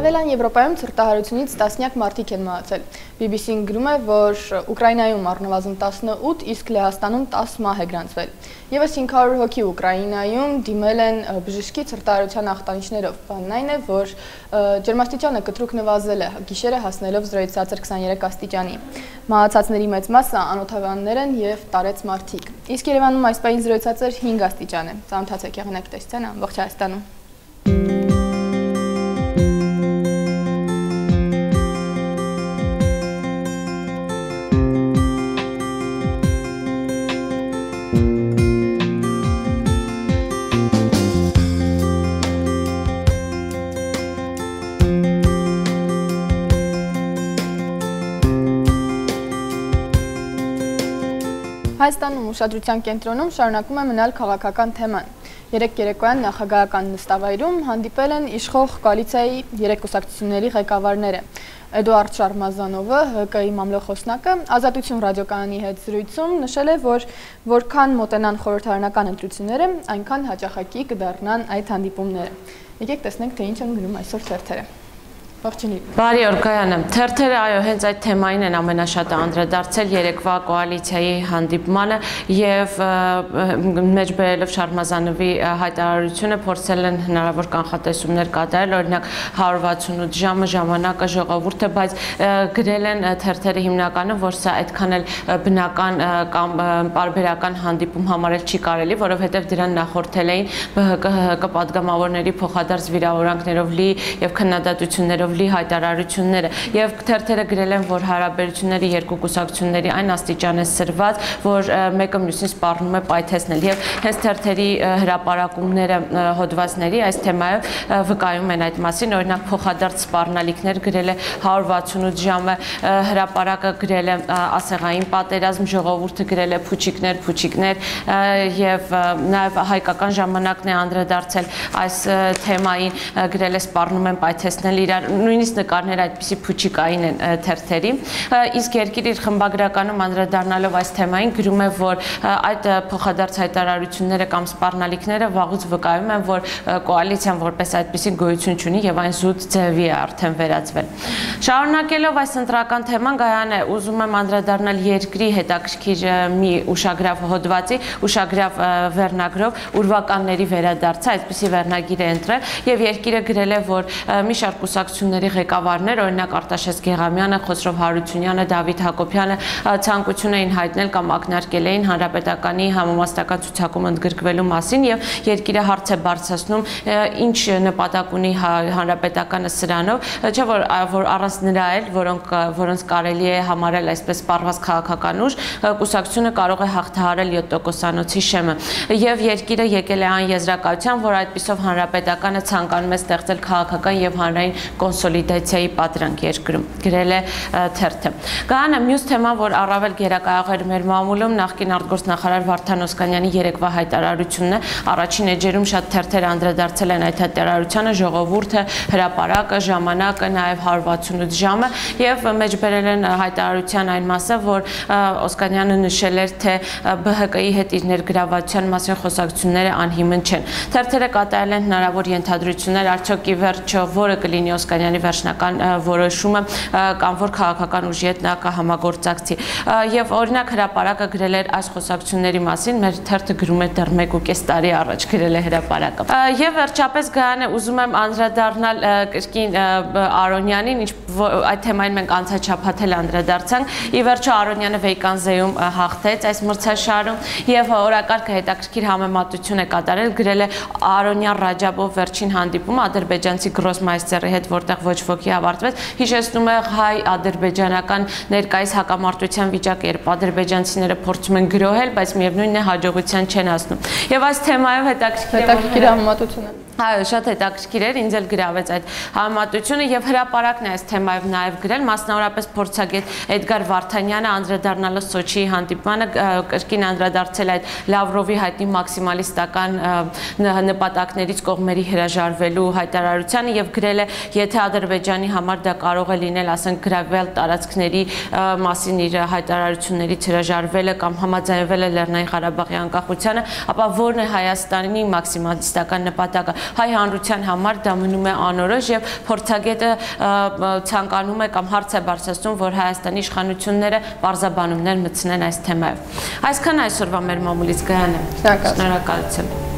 Արևելյան Եվրոպայում ցրտահարությունից տասնյակ մարդիկ են մահացել։ BBC-ն գրում է, որ Ուկրաինայում առնվազն 18, իսկ Լեհաստանում 10 մահ է գրանցվել։ Եվս 500 հոգի Ուկրաինայում դիմել են բժշկի ցրտահարության ախտանիշներով։ Բանն այն է, որ ջերմաստիճանը կտրուկ նվազել է, գիշերը հասնելով 0-ից 23 աստիճանի։ Մահացածների մեծ մասը անօթավաններ են եւ տարեց մարդիկ։ Իսկ Երևանում այս պահին 0-ից 5 աստիճան է։ Ծանոթացեք եղանակ տեսցանը ամբողջ Հայաստանում։ Հայաստանում ուշադրության կենտրոնում շարունակում է մնալ քաղաքական թեման։ Երեք երեկոյան նախագահական նստավայրում հանդիպել են իշխող կոալիցիայի երեք կուսակցությունների ղեկավարները։ Էդուարդ Շարմազանովը, ՀԿ-ի մամլոխոսնակը, Ազատություն ռադիոկայանի հետ զրույցում նշել է, որ որքան մոտենան խորհրդարանական ընտրությունները, այնքան հաճախակի կդառնան այդ հանդիպումները։ Եկեք տեսնենք, թե ինչ են գրում այսօր թերթերը։ Ողջունիկ։ Բարի օր Գայան, թերթերը այո, հենց այդ թեմային են ամենաշատը անդրադարձել երեկվա կոալիցիայի հանդիպմանը եւ մեջ բերելով Շարմազանովի հայտարարությունը փորձել են հնարավոր կանխատեսումներ կատարել, օրինակ 168 ժամը ժամանակը ժողովուրդը, բայց գրել են թերթերը հիմնականում, որ սա այդքան էլ բնական կամ բարբերական հանդիպում համարել չի կարելի, որովհետեւ դրան նախորդել էին ԲՀԿ ՀՀԿ պատգամավորների փոխադարձ վիրավորանքներով լի եւ քննադատություններով լի հայտարարությունները եւ թերթերը գրել են, որ հարաբերությունների երկու կուսակցությունների այն աստիճան է սրված, որ մեկը մյուսին սպառնում է պայթեցնել եւ հենց թերթերի հրաապարակումները հոդվածների այս թեմայով վկայում են այդ մասին, օրինակ փոխադարձ սպառնալիքներ գրել է 168 ժամը հրաապարակը գրել է ասեղային պատերազմ, ժողովուրդը գրել է փուչիկներ, փուչիկներ եւ նաեւ հայկական ժամանակն է անդրադարձել այս թեմային գրել է սպառնում են պայթեցնել իրար նույնիսկ նկարները այդպիսի փուչիկային են թերթերի իսկ երկիր իր խմբագրականում անդրադառնալով այս թեմային գրում է որ այդ փոխադարձ հայտարարությունները կամ սպառնալիքները վաղուց վկայում են որ կոալիցիան որպես այդպիսի գոյություն ունի եւ այն զուտ ձևի է արդեն վերածվել շարունակելով այս ընտրական թեման գայան է ուզում եմ անդրադառնալ երկրի հետաքրքիր մի ուշագրավ հոդվածի ուշագրավ վերնագրով ուրվականների վերադարձը այսպիսի վերնագիր է ընտրել եւ երկիրը գրել է որ մի շարք կուսակցություն ընկերությունների ղեկավարներ, օրինակ Արտաշես Գեղամյանը, Խոսրով Հարությունյանը, Դավիթ Հակոբյանը ցանկություն էին հայտնել կամ ակնարկել էին հանրապետականի համամասնական ցուցակում ընդգրկվելու մասին եւ երկիրը հարց է բարձրացնում ինչ նպատակ ունի հանրապետականը սրանով, չէ որ որ առանց նրա էլ, որոնք որոնց կարելի է համարել այսպես սպառված քաղաքական ուժ, կուսակցությունը կարող է հաղթահարել 7%-անոցի շեմը եւ երկիրը եկել է այն եզրակացության, որ այդպիսով հանրապետականը ցանկանում է ստեղծել քաղաքական եւ հանրային կոնս կոնսոլիդացիայի պատրանք երկրում գրել է թերթը։ Կան մյուս թեմա, որ առավել գերակայող էր մեր մամուլում նախկին արտգործնախարար Վարդան Օսկանյանի երեկվա հայտարարությունն է։ Առաջին էջերում շատ թերթեր անդրադարձել են այդ հայտարարությանը, ժողովուրդը, հրաապարակը, ժամանակը, նաև 168 ժամը եւ մեջբերել են հայտարարության այն մասը, որ Օսկանյանը նշել էր, թե ԲՀԿ-ի հետ իր ներգրավվածության մասին խոսակցությունները անհիմն չեն։ Թերթերը կատարել են հնարավոր ենթադրություններ, արդյոք ի վերջո որը կլինի Օսկանյանի Փաշինյանի վերջնական որոշումը կամ որ քաղաքական ուժի հետ նա կհամագործակցի։ Եվ օրինակ հրաապարակը գրել էր այս խոսակցությունների մասին, մեր թերթը գրում է դեռ 1.5 տարի առաջ գրել է հրաապարակը։ Եվ վերջապես Գայանե ուզում եմ անդրադառնալ կրկին Արոնյանին, ինչ այդ թեմային մենք անցաչափաթել անդրադարձանք։ Ի վերջո Արոնյանը Վեյկանզեում հաղթեց այս մրցաշարում եւ օրակարգը հետաքրքիր համեմատություն է կատարել, գրել է Արոնյան Ռաջաբով վերջին հանդիպումը ադրբեջանցի գրոսմայստերի հետ, որտեղ ոչ ոքի ավարտվեց, հիշեցնում է հայ-ադրբեջանական ներկայիս հակամարտության վիճակը, երբ ադրբեջանցիները փորձում են գրոհել, բայց միևնույնն է հաջողության չեն հասնում։ Եվ այս թեմայով հետաքրքիր հետաքրքիր համատությունը Այո, շատ հետաքրքիր էր, ինձ էլ գրավեց այդ համատությունը եւ հրաապարակն է այս թեմայով նաեւ գրել, մասնավորապես փորձագետ Էդգար Վարդանյանը անդրադառնալով Սոչիի հանդիպմանը կրկին անդրադարձել այդ Լավրովի հայտնի մաքսիմալիստական նպատակներից կողմերի հրաժարվելու հայտարարությանը եւ գրել է, եթե Ադրբեջանի համար դա կարող է լինել, ասենք, գրավվել տարածքների մասին իր հայտարարություններից հրաժարվելը կամ համաձայնվելը Լեռնային Ղարաբաղի անկախությանը, ապա ո՞րն է Հայաստանի մաքսիմալիստական նպատակը հայ հանրության համար դա մնում է անորոշ եւ փորձագետը ցանկանում է կամ հարց է բարձրացնում, որ Հայաստանի իշխանությունները բարձաբանումներ մտցնեն այս թեմայով։ Այսքան այսօրվա մեր մամուլից Շնորհակալ։ Շնորհակալություն։